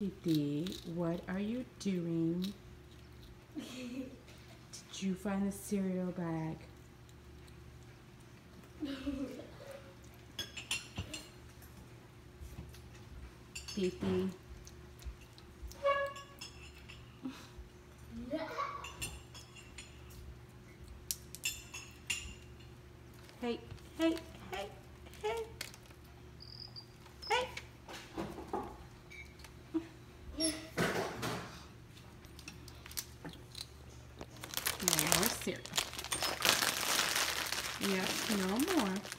Titti, what are you doing? Did you find the cereal bag? Hey, hey, hey, hey. Hey. No more. Yep, no more.